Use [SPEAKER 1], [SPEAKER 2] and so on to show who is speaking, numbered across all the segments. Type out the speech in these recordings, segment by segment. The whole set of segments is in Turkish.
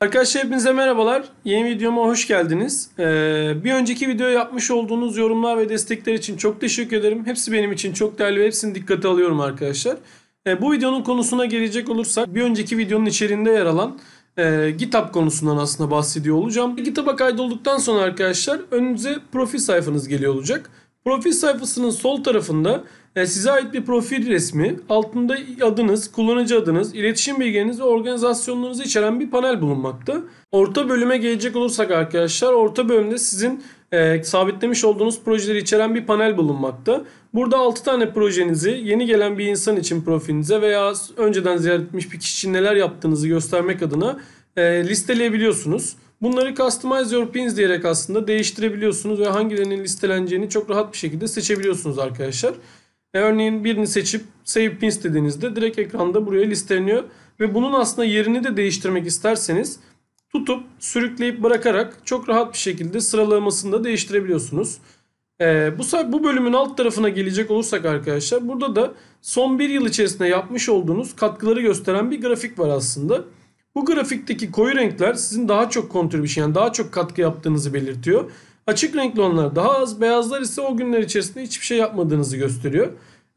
[SPEAKER 1] Arkadaşlar hepinize merhabalar. Yeni videoma hoş geldiniz. Ee, bir önceki video yapmış olduğunuz yorumlar ve destekler için çok teşekkür ederim. Hepsi benim için çok değerli ve hepsini dikkate alıyorum arkadaşlar. Ee, bu videonun konusuna gelecek olursak bir önceki videonun içerisinde yer alan e, GitHub konusundan aslında bahsediyor olacağım. GitHub'a kaydolduktan sonra arkadaşlar önünüze profil sayfanız geliyor olacak. Profil sayfasının sol tarafında e, size ait bir profil resmi, altında adınız, kullanıcı adınız, iletişim bilgileriniz ve organizasyonlarınızı içeren bir panel bulunmakta. Orta bölüme gelecek olursak arkadaşlar, orta bölümde sizin e, sabitlemiş olduğunuz projeleri içeren bir panel bulunmakta. Burada 6 tane projenizi yeni gelen bir insan için profilinize veya önceden ziyaret etmiş bir kişi için neler yaptığınızı göstermek adına e, listeleyebiliyorsunuz. Bunları customize your pins diyerek aslında değiştirebiliyorsunuz ve hangilerinin listeleneceğini çok rahat bir şekilde seçebiliyorsunuz arkadaşlar. E, örneğin birini seçip save pins dediğinizde direkt ekranda buraya listeleniyor ve bunun aslında yerini de değiştirmek isterseniz tutup sürükleyip bırakarak çok rahat bir şekilde sıralamasını da değiştirebiliyorsunuz. Ee, bu, bu bölümün alt tarafına gelecek olursak arkadaşlar burada da son bir yıl içerisinde yapmış olduğunuz katkıları gösteren bir grafik var aslında. Bu grafikteki koyu renkler sizin daha çok contribution yani daha çok katkı yaptığınızı belirtiyor. Açık renkli olanlar daha az, beyazlar ise o günler içerisinde hiçbir şey yapmadığınızı gösteriyor.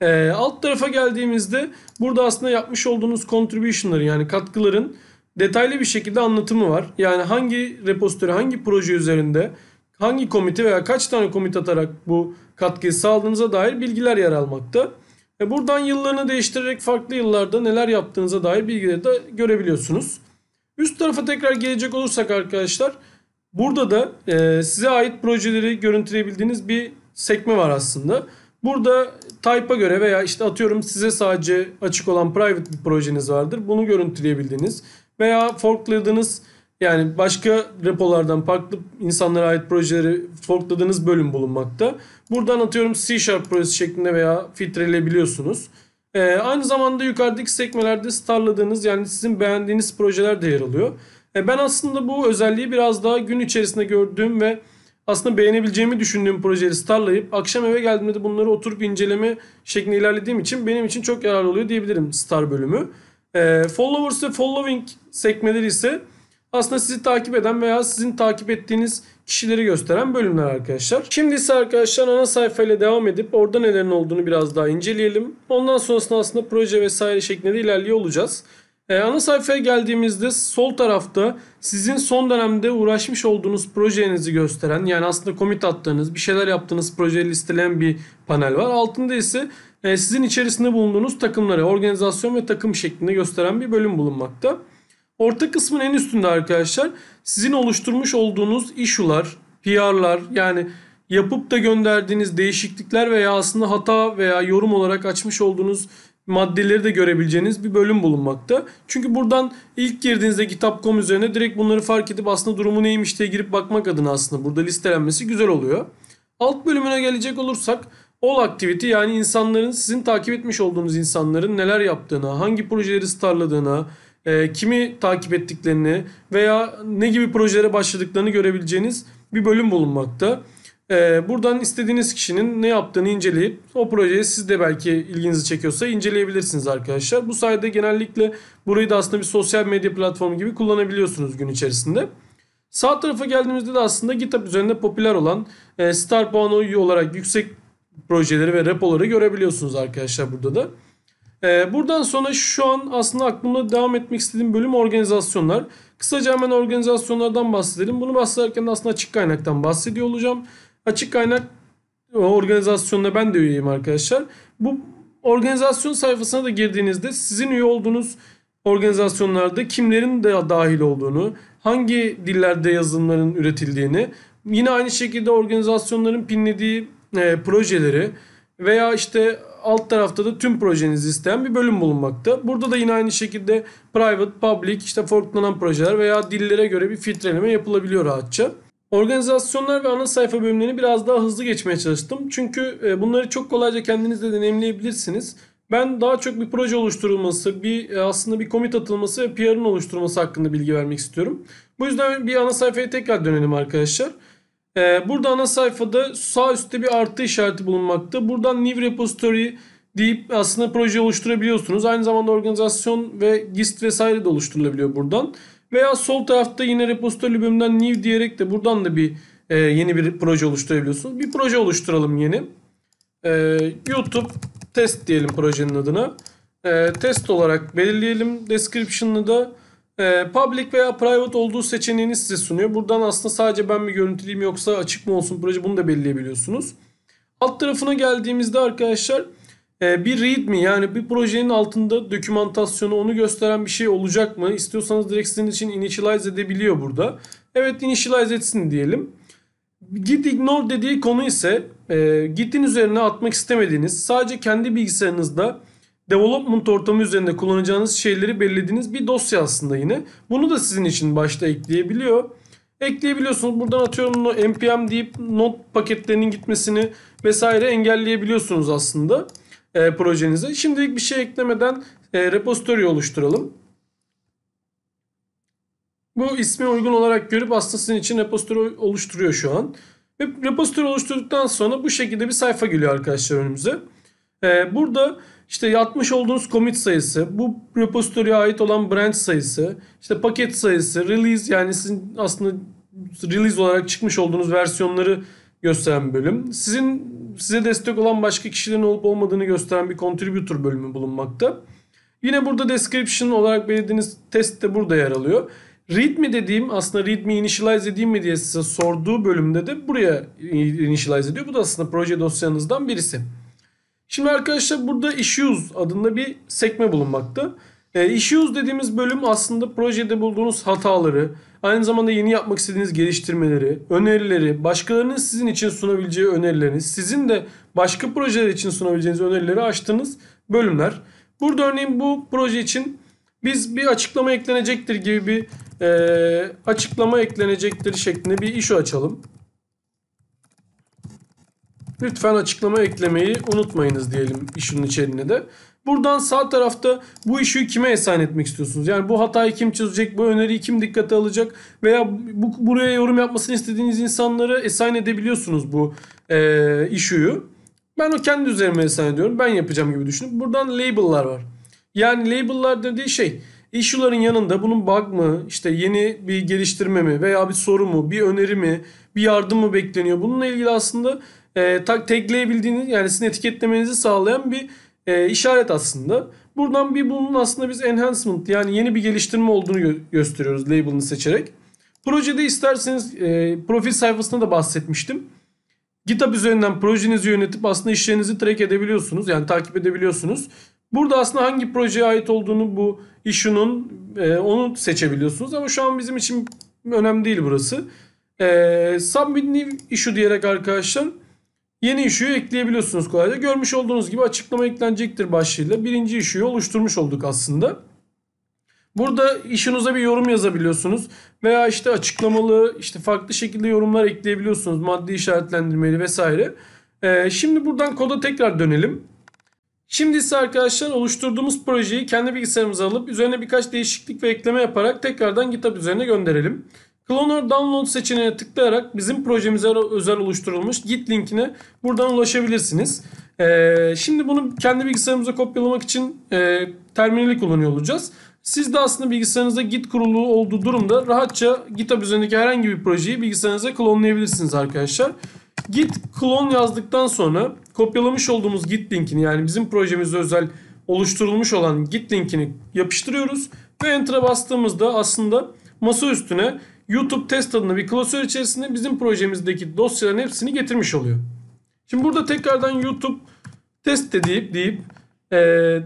[SPEAKER 1] Ee, alt tarafa geldiğimizde burada aslında yapmış olduğunuz contribution'ları yani katkıların detaylı bir şekilde anlatımı var. Yani hangi repository, hangi proje üzerinde, hangi komite veya kaç tane komit atarak bu katkıyı sağladığınıza dair bilgiler yer almakta. E buradan yıllarını değiştirerek farklı yıllarda neler yaptığınıza dair bilgileri de görebiliyorsunuz. Üst tarafa tekrar gelecek olursak arkadaşlar burada da e, size ait projeleri görüntüleyebildiğiniz bir sekme var aslında. Burada type'a göre veya işte atıyorum size sadece açık olan private bir projeniz vardır. Bunu görüntüleyebildiğiniz veya forkladığınız yani başka repolardan farklı insanlara ait projeleri forkladığınız bölüm bulunmakta. Buradan atıyorum C Sharp projesi şeklinde veya filtreleyebiliyorsunuz. Ee, aynı zamanda yukarıdaki sekmelerde starladığınız yani sizin beğendiğiniz projeler de yer alıyor. Ee, ben aslında bu özelliği biraz daha gün içerisinde gördüğüm ve aslında beğenebileceğimi düşündüğüm projeleri starlayıp akşam eve geldiğimde de bunları oturup inceleme şeklinde ilerlediğim için benim için çok yararlı oluyor diyebilirim star bölümü. E, followers ve following sekmeleri ise aslında sizi takip eden veya sizin takip ettiğiniz kişileri gösteren bölümler arkadaşlar. Şimdi ise arkadaşlar ana sayfayla devam edip orada nelerin olduğunu biraz daha inceleyelim. Ondan sonrasında aslında proje vesaire şeklinde ilerliyor olacağız. Ee, ana sayfaya geldiğimizde sol tarafta sizin son dönemde uğraşmış olduğunuz projenizi gösteren yani aslında commit attığınız bir şeyler yaptığınız projeyi listeleyen bir panel var. Altında ise e, sizin içerisinde bulunduğunuz takımları organizasyon ve takım şeklinde gösteren bir bölüm bulunmakta. Orta kısmın en üstünde arkadaşlar sizin oluşturmuş olduğunuz issue'lar, PR'lar yani yapıp da gönderdiğiniz değişiklikler veya aslında hata veya yorum olarak açmış olduğunuz maddeleri de görebileceğiniz bir bölüm bulunmakta. Çünkü buradan ilk girdiğinizde kitap.com üzerine direkt bunları fark edip aslında durumu neymiş diye girip bakmak adına aslında burada listelenmesi güzel oluyor. Alt bölümüne gelecek olursak All activity yani insanların sizin takip etmiş olduğunuz insanların neler yaptığını, hangi projeleri starladığını, e, kimi takip ettiklerini veya ne gibi projelere başladıklarını görebileceğiniz bir bölüm bulunmakta. E, buradan istediğiniz kişinin ne yaptığını inceleyip o projeyi siz de belki ilginizi çekiyorsa inceleyebilirsiniz arkadaşlar. Bu sayede genellikle burayı da aslında bir sosyal medya platformu gibi kullanabiliyorsunuz gün içerisinde. Sağ tarafa geldiğimizde de aslında GitHub üzerinde popüler olan e, star puanı olarak yüksek projeleri ve repoları görebiliyorsunuz arkadaşlar burada da. Ee, buradan sonra şu an aslında aklımda devam etmek istediğim bölüm organizasyonlar. Kısaca hemen organizasyonlardan bahsedelim. Bunu bahsederken de aslında açık kaynaktan bahsediyor olacağım. Açık kaynak organizasyonuna ben de üyeyim arkadaşlar. Bu organizasyon sayfasına da girdiğinizde sizin üye olduğunuz organizasyonlarda kimlerin de dahil olduğunu, hangi dillerde yazılımların üretildiğini, yine aynı şekilde organizasyonların pinlediği e, projeleri veya işte alt tarafta da tüm projenizi isteyen bir bölüm bulunmakta. Burada da yine aynı şekilde private, public, işte forklanan projeler veya dillere göre bir filtreleme yapılabiliyor rahatça. Organizasyonlar ve ana sayfa bölümlerini biraz daha hızlı geçmeye çalıştım. Çünkü e, bunları çok kolayca kendiniz de deneyimleyebilirsiniz. Ben daha çok bir proje oluşturulması, bir e, aslında bir komit atılması ve PR'ın oluşturulması hakkında bilgi vermek istiyorum. Bu yüzden bir ana sayfaya tekrar dönelim arkadaşlar. Ee, burada ana sayfada sağ üstte bir artı işareti bulunmakta. Buradan New Repository deyip aslında proje oluşturabiliyorsunuz. Aynı zamanda organizasyon ve GIST vesaire de oluşturulabiliyor buradan. Veya sol tarafta yine repository bölümünden new diyerek de buradan da bir e, yeni bir proje oluşturabiliyorsunuz. Bir proje oluşturalım yeni. E, YouTube test diyelim projenin adına. E, test olarak belirleyelim. Description'ını da e, public veya private olduğu seçeneğini size sunuyor. Buradan aslında sadece ben mi görüntüleyeyim yoksa açık mı olsun proje bunu da belirleyebiliyorsunuz. Alt tarafına geldiğimizde arkadaşlar bir readme yani bir projenin altında dokümantasyonu onu gösteren bir şey olacak mı? İstiyorsanız direkt sizin için initialize edebiliyor burada. Evet initialize etsin diyelim. Git ignore dediği konu ise e, Git'in üzerine atmak istemediğiniz sadece kendi bilgisayarınızda development ortamı üzerinde kullanacağınız şeyleri belirlediğiniz bir dosya aslında yine. Bunu da sizin için başta ekleyebiliyor. Ekleyebiliyorsunuz. Buradan atıyorum npm deyip not paketlerinin gitmesini vesaire engelleyebiliyorsunuz aslında e, projenize. Şimdilik bir şey eklemeden e, repository oluşturalım. Bu ismi uygun olarak görüp aslında sizin için repository oluşturuyor şu an. Ve repository oluşturduktan sonra bu şekilde bir sayfa geliyor arkadaşlar önümüze. Ee, burada işte yatmış olduğunuz commit sayısı, bu repository'e ait olan branch sayısı, işte paket sayısı, release yani sizin aslında release olarak çıkmış olduğunuz versiyonları gösteren bölüm. Sizin size destek olan başka kişilerin olup olmadığını gösteren bir contributor bölümü bulunmakta. Yine burada description olarak belirlediğiniz test de burada yer alıyor. Readme dediğim aslında readme initialize edeyim mi diye size sorduğu bölümde de buraya initialize ediyor. Bu da aslında proje dosyanızdan birisi. Şimdi arkadaşlar burada issues adında bir sekme bulunmakta. E, issues dediğimiz bölüm aslında projede bulduğunuz hataları, aynı zamanda yeni yapmak istediğiniz geliştirmeleri, önerileri, başkalarının sizin için sunabileceği önerilerini, sizin de başka projeler için sunabileceğiniz önerileri açtığınız bölümler. Burada örneğin bu proje için biz bir açıklama eklenecektir gibi bir e, açıklama eklenecektir şeklinde bir issue açalım. Lütfen açıklama eklemeyi unutmayınız diyelim işin içeriğine de. Buradan sağ tarafta bu işi kime esan etmek istiyorsunuz? Yani bu hatayı kim çözecek, bu öneriyi kim dikkate alacak veya bu, buraya yorum yapmasını istediğiniz insanları esan edebiliyorsunuz bu e, issue'yu. Ben o kendi üzerime esan ediyorum. Ben yapacağım gibi düşünün. Buradan label'lar var. Yani label'lar dediği şey issue'ların yanında bunun bug mı, işte yeni bir geliştirme mi veya bir soru mu, bir öneri mi, bir yardım mı bekleniyor? Bununla ilgili aslında e, tagleyebildiğiniz yani sizin etiketlemenizi sağlayan bir e, işaret aslında. Buradan bir bunun aslında biz enhancement yani yeni bir geliştirme olduğunu gö- gösteriyoruz label'ını seçerek. Projede isterseniz e, profil sayfasında da bahsetmiştim. GitHub üzerinden projenizi yönetip aslında işlerinizi track edebiliyorsunuz. Yani takip edebiliyorsunuz. Burada aslında hangi projeye ait olduğunu bu issue'nun e, onu seçebiliyorsunuz. Ama şu an bizim için önemli değil burası. E, submit new issue diyerek arkadaşlar Yeni issue'yu ekleyebiliyorsunuz kolayca. Görmüş olduğunuz gibi açıklama eklenecektir başlığıyla. Birinci issue'yu oluşturmuş olduk aslında. Burada işinize bir yorum yazabiliyorsunuz. Veya işte açıklamalı, işte farklı şekilde yorumlar ekleyebiliyorsunuz. Maddi işaretlendirmeli vesaire. Ee, şimdi buradan koda tekrar dönelim. Şimdi ise arkadaşlar oluşturduğumuz projeyi kendi bilgisayarımıza alıp üzerine birkaç değişiklik ve ekleme yaparak tekrardan GitHub üzerine gönderelim. Cloner Download seçeneğine tıklayarak bizim projemize özel oluşturulmuş Git linkine buradan ulaşabilirsiniz. Ee, şimdi bunu kendi bilgisayarımıza kopyalamak için e, terminali kullanıyor olacağız. Siz de aslında bilgisayarınızda Git kurulu olduğu durumda rahatça GitHub üzerindeki herhangi bir projeyi bilgisayarınıza klonlayabilirsiniz arkadaşlar. Git clone yazdıktan sonra kopyalamış olduğumuz Git linkini yani bizim projemizde özel oluşturulmuş olan Git linkini yapıştırıyoruz ve Enter'a bastığımızda aslında masa üstüne YouTube test adında bir klasör içerisinde bizim projemizdeki dosyaların hepsini getirmiş oluyor. Şimdi burada tekrardan YouTube test de deyip deyip e,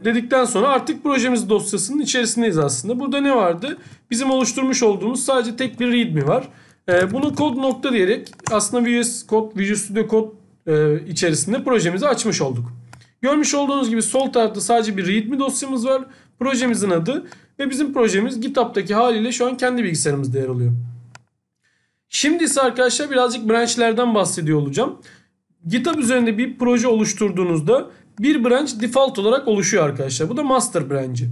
[SPEAKER 1] dedikten sonra artık projemiz dosyasının içerisindeyiz aslında. Burada ne vardı? Bizim oluşturmuş olduğumuz sadece tek bir readme var. E, bunu kod nokta diyerek aslında VS Code, Visual Studio Code e, içerisinde projemizi açmış olduk. Görmüş olduğunuz gibi sol tarafta sadece bir readme dosyamız var. Projemizin adı ve bizim projemiz GitHub'daki haliyle şu an kendi bilgisayarımızda yer alıyor. Şimdi ise arkadaşlar birazcık branchlerden bahsediyor olacağım. GitHub üzerinde bir proje oluşturduğunuzda bir branch default olarak oluşuyor arkadaşlar. Bu da master branch'i.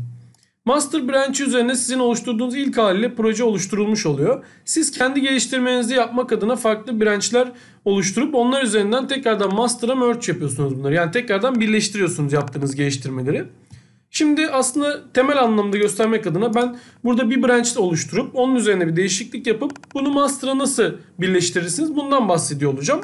[SPEAKER 1] Master branch üzerine sizin oluşturduğunuz ilk haliyle proje oluşturulmuş oluyor. Siz kendi geliştirmenizi yapmak adına farklı branchler oluşturup onlar üzerinden tekrardan master'a merge yapıyorsunuz bunları. Yani tekrardan birleştiriyorsunuz yaptığınız geliştirmeleri. Şimdi aslında temel anlamda göstermek adına ben burada bir branch oluşturup onun üzerine bir değişiklik yapıp bunu master'a nasıl birleştirirsiniz bundan bahsediyor olacağım.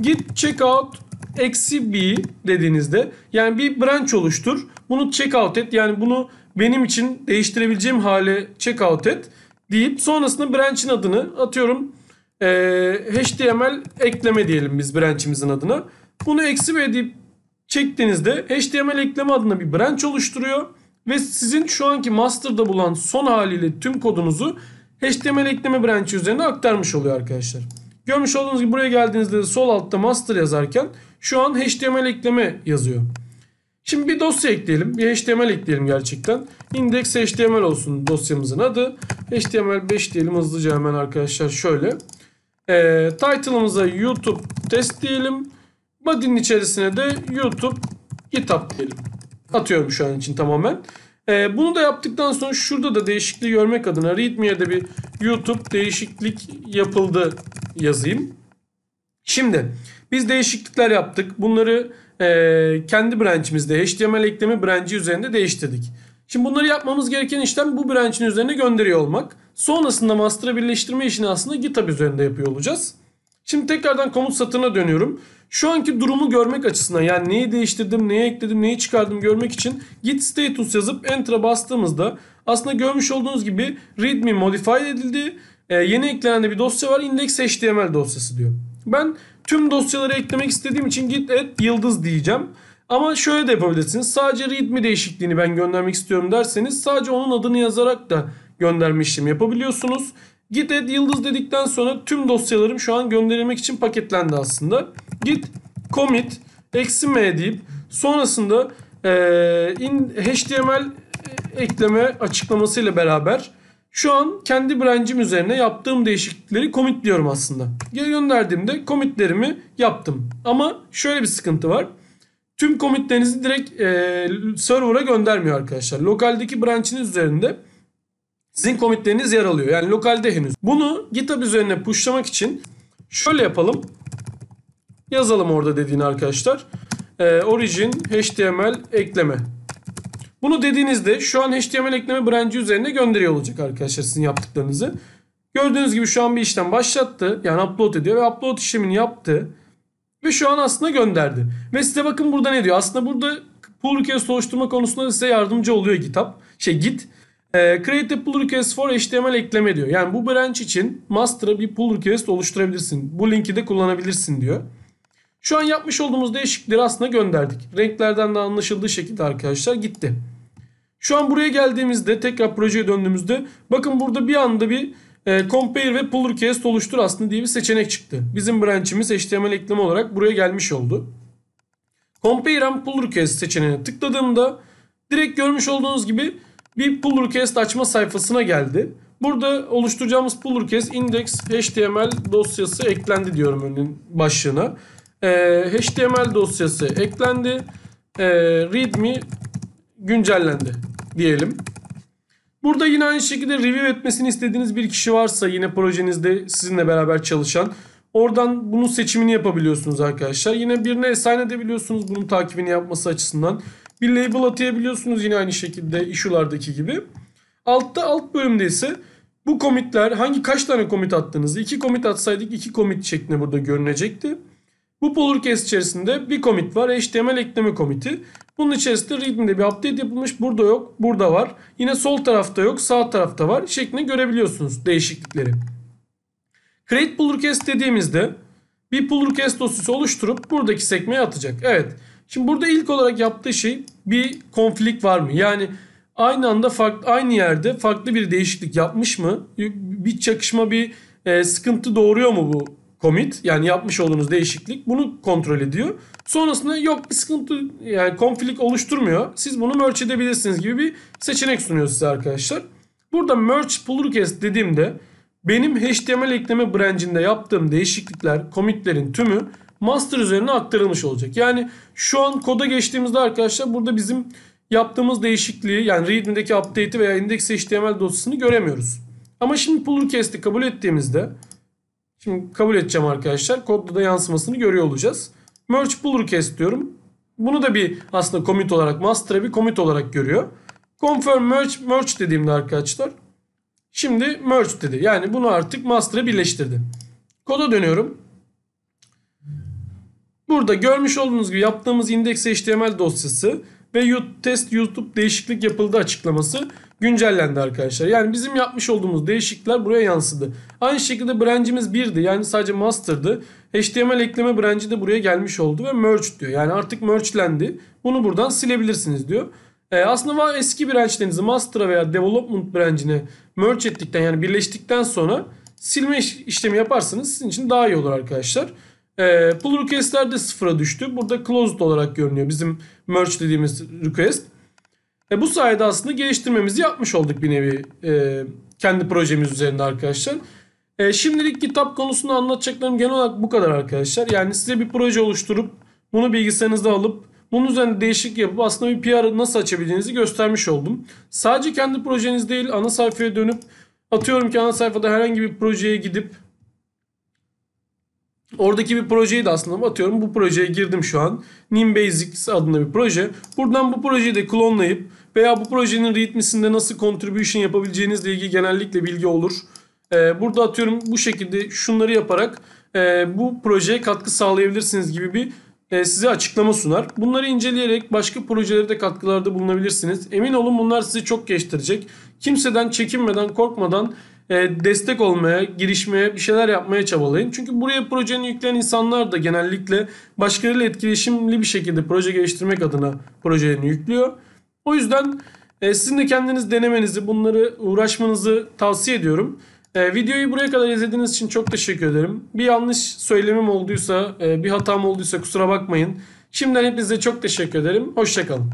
[SPEAKER 1] Git checkout eksi b dediğinizde yani bir branch oluştur. Bunu checkout et yani bunu benim için değiştirebileceğim hale checkout et deyip sonrasında branch'in adını atıyorum e, HTML ekleme diyelim biz branch'imizin adına. Bunu eksi b deyip çektiğinizde HTML ekleme adına bir branch oluşturuyor ve sizin şu anki master'da bulan son haliyle tüm kodunuzu HTML ekleme branch üzerine aktarmış oluyor arkadaşlar. Görmüş olduğunuz gibi buraya geldiğinizde de sol altta master yazarken şu an HTML ekleme yazıyor. Şimdi bir dosya ekleyelim. Bir HTML ekleyelim gerçekten. Index HTML olsun dosyamızın adı. HTML5 diyelim hızlıca hemen arkadaşlar şöyle. E, title'ımıza YouTube test diyelim. Body'nin içerisine de YouTube GitHub diyelim. Atıyorum şu an için tamamen. E, bunu da yaptıktan sonra şurada da değişikliği görmek adına readme'ye de bir YouTube değişiklik yapıldı yazayım. Şimdi biz değişiklikler yaptık. Bunları e, kendi branch'imizde HTML ekleme branch'i üzerinde değiştirdik. Şimdi bunları yapmamız gereken işlem bu branch'in üzerine gönderiyor olmak. Sonrasında master'a birleştirme işini aslında GitHub üzerinde yapıyor olacağız. Şimdi tekrardan komut satırına dönüyorum. Şu anki durumu görmek açısından yani neyi değiştirdim, neyi ekledim, neyi çıkardım görmek için git status yazıp enter'a bastığımızda aslında görmüş olduğunuz gibi readme modified edildi. Ee, yeni eklenen bir dosya var index.html dosyası diyor. Ben tüm dosyaları eklemek istediğim için git et yıldız diyeceğim. Ama şöyle de yapabilirsiniz. Sadece readme değişikliğini ben göndermek istiyorum derseniz sadece onun adını yazarak da gönderme işlemi yapabiliyorsunuz. Git et yıldız dedikten sonra tüm dosyalarım şu an gönderilmek için paketlendi aslında. Git commit eksi m deyip sonrasında e, in, HTML ekleme açıklamasıyla beraber şu an kendi branch'im üzerine yaptığım değişiklikleri commitliyorum aslında. Geri gönderdiğimde commitlerimi yaptım. Ama şöyle bir sıkıntı var. Tüm commitlerinizi direkt e, server'a göndermiyor arkadaşlar. Lokaldeki branch'iniz üzerinde sizin commitleriniz yer alıyor. Yani lokalde henüz. Bunu GitHub üzerine pushlamak için şöyle yapalım. Yazalım orada dediğini arkadaşlar. E, origin HTML ekleme. Bunu dediğinizde şu an HTML ekleme branch'i üzerine gönderiyor olacak arkadaşlar sizin yaptıklarınızı. Gördüğünüz gibi şu an bir işlem başlattı. Yani upload ediyor ve upload işlemini yaptı. Ve şu an aslında gönderdi. Ve size bakın burada ne diyor. Aslında burada pull request oluşturma konusunda size yardımcı oluyor GitHub. Şey Git. E, create a pull request for HTML ekleme diyor. Yani bu branch için master'a bir pull request oluşturabilirsin. Bu linki de kullanabilirsin diyor. Şu an yapmış olduğumuz değişiklikleri aslında gönderdik. Renklerden de anlaşıldığı şekilde arkadaşlar gitti. Şu an buraya geldiğimizde tekrar projeye döndüğümüzde bakın burada bir anda bir e, compare ve pull request oluştur aslında diye bir seçenek çıktı. Bizim branch'imiz HTML ekleme olarak buraya gelmiş oldu. Compare and pull request seçeneğine tıkladığımda direkt görmüş olduğunuz gibi bir pull request açma sayfasına geldi. Burada oluşturacağımız pull request index html dosyası eklendi diyorum örneğin başlığına. Ee, HTML dosyası eklendi. Ee, readme güncellendi diyelim. Burada yine aynı şekilde review etmesini istediğiniz bir kişi varsa yine projenizde sizinle beraber çalışan oradan bunun seçimini yapabiliyorsunuz arkadaşlar. Yine birine assign edebiliyorsunuz bunun takibini yapması açısından. Bir label atayabiliyorsunuz yine aynı şekilde issue'lardaki gibi. Altta alt bölümde ise bu commitler hangi kaç tane commit attığınızı iki commit atsaydık iki commit şeklinde burada görünecekti. Bu request içerisinde bir commit var. HTML ekleme commiti. Bunun içerisinde readme'de bir update yapılmış. Burada yok. Burada var. Yine sol tarafta yok. Sağ tarafta var. Şeklinde görebiliyorsunuz değişiklikleri. Create pull request dediğimizde bir pull request dosyası oluşturup buradaki sekmeye atacak. Evet. Şimdi burada ilk olarak yaptığı şey bir konflik var mı? Yani aynı anda farklı aynı yerde farklı bir değişiklik yapmış mı? Bir çakışma bir e, sıkıntı doğuruyor mu bu commit yani yapmış olduğunuz değişiklik bunu kontrol ediyor. Sonrasında yok bir sıkıntı yani konflik oluşturmuyor. Siz bunu merge edebilirsiniz gibi bir seçenek sunuyor size arkadaşlar. Burada merge pull request dediğimde benim HTML ekleme branch'inde yaptığım değişiklikler, commitlerin tümü master üzerine aktarılmış olacak. Yani şu an koda geçtiğimizde arkadaşlar burada bizim yaptığımız değişikliği yani readme'deki update'i veya index.html dosyasını göremiyoruz. Ama şimdi pull request'i kabul ettiğimizde Şimdi kabul edeceğim arkadaşlar. Kodda da yansımasını görüyor olacağız. Merge pull request diyorum. Bunu da bir aslında commit olarak master'a bir commit olarak görüyor. Confirm merge, merge dediğimde arkadaşlar şimdi merge dedi. Yani bunu artık master'a birleştirdi. Koda dönüyorum. Burada görmüş olduğunuz gibi yaptığımız index.html dosyası ve test YouTube değişiklik yapıldı açıklaması güncellendi arkadaşlar. Yani bizim yapmış olduğumuz değişiklikler buraya yansıdı. Aynı şekilde branch'imiz 1'di. Yani sadece master'dı. HTML ekleme branch'i de buraya gelmiş oldu ve merge diyor. Yani artık merge'lendi. Bunu buradan silebilirsiniz diyor. Ee, aslında eski branch'lerinizi master'a veya development branch'ine merge ettikten yani birleştikten sonra silme işlemi yaparsanız sizin için daha iyi olur arkadaşlar. E, pull request'ler de sıfıra düştü. Burada closed olarak görünüyor bizim merge dediğimiz request. E, bu sayede aslında geliştirmemizi yapmış olduk bir nevi e, kendi projemiz üzerinde arkadaşlar. E, şimdilik kitap konusunda anlatacaklarım genel olarak bu kadar arkadaşlar. Yani size bir proje oluşturup bunu bilgisayarınızda alıp bunun üzerinde değişik yapıp aslında bir PR nasıl açabileceğinizi göstermiş oldum. Sadece kendi projeniz değil ana sayfaya dönüp atıyorum ki ana sayfada herhangi bir projeye gidip Oradaki bir projeyi de aslında atıyorum. Bu projeye girdim şu an. Nim Basics adında bir proje. Buradan bu projeyi de klonlayıp veya bu projenin readmisinde nasıl contribution yapabileceğinizle ilgili genellikle bilgi olur. Ee, burada atıyorum bu şekilde şunları yaparak e, bu projeye katkı sağlayabilirsiniz gibi bir size açıklama sunar. Bunları inceleyerek başka projelere de katkılarda bulunabilirsiniz. Emin olun bunlar sizi çok geliştirecek. Kimseden çekinmeden, korkmadan e, destek olmaya, girişmeye, bir şeyler yapmaya çabalayın. Çünkü buraya projenin yükleyen insanlar da genellikle başkalarıyla etkileşimli bir şekilde proje geliştirmek adına projelerini yüklüyor. O yüzden e, sizin de kendiniz denemenizi, bunları uğraşmanızı tavsiye ediyorum. E, videoyu buraya kadar izlediğiniz için çok teşekkür ederim. Bir yanlış söylemim olduysa, e, bir hatam olduysa kusura bakmayın. Şimdiden hepinize çok teşekkür ederim. Hoşçakalın.